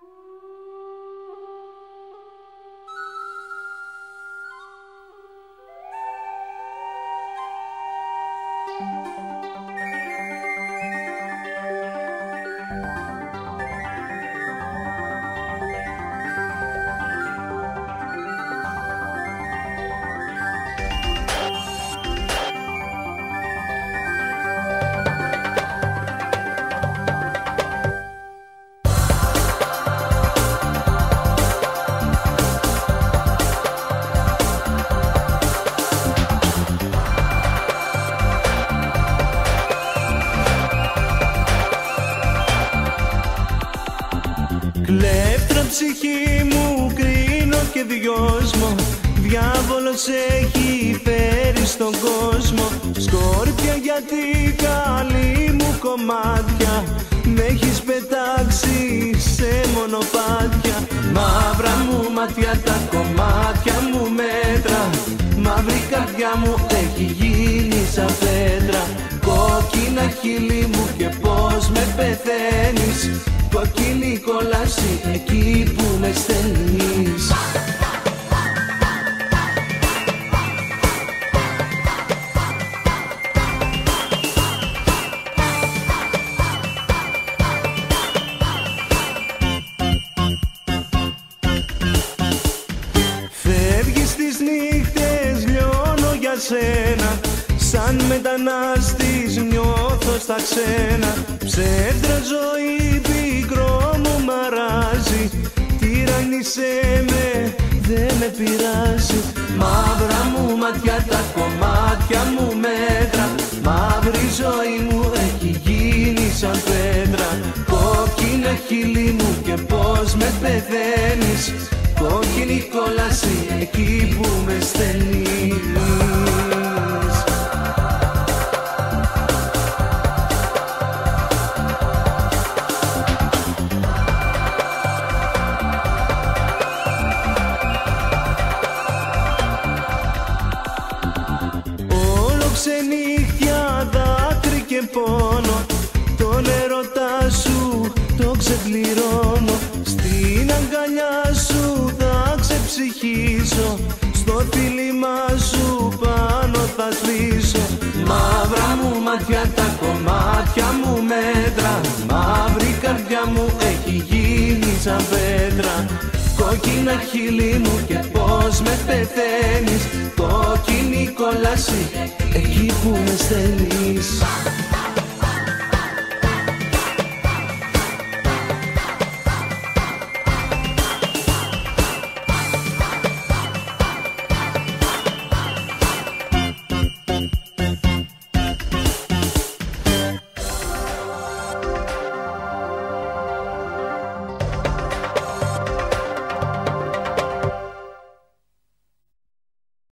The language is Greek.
thank you. Ψυχή μου κρίνω και διόσμω Διάβολος έχει φέρει στον κόσμο. Σκόρπια για την καλή μου κομμάτια. Με έχεις πετάξει σε μονοπάτια. Μαύρα μου μάτια τα κομμάτια μου μέτρα. Μαύρη καρδιά μου έχει γίνει σαν πέτρα Κόκκινα χείλη μου και πως με πεθαίνεις. Κοκκινή κόλαση εκεί που με στέλνεις. Φεύγεις τις νύχτες λιώνω για σένα. Σαν μετανάστης νιώθω στα ξένα. Ψεύτρα ζωή πικρό σαν πέτρα Κόκκινα χείλη μου και πως με πεθαίνεις. Κόκκινη κόλαση εκεί που με στέλνεις. Όλο ξενύχια δάκρυ και πόνο το ξεπληρώνω Στην αγκαλιά σου θα ξεψυχήσω. Στο φίλημά σου πάνω θα σβήσω. Μαύρα μου μάτια τα κομμάτια μου μέτρα. Μαύρη καρδιά μου έχει γίνει σαν πέτρα. Κόκκινα χείλη μου και πως με πεθαίνεις. Κόκκινη κόλαση εκεί που με στέλνεις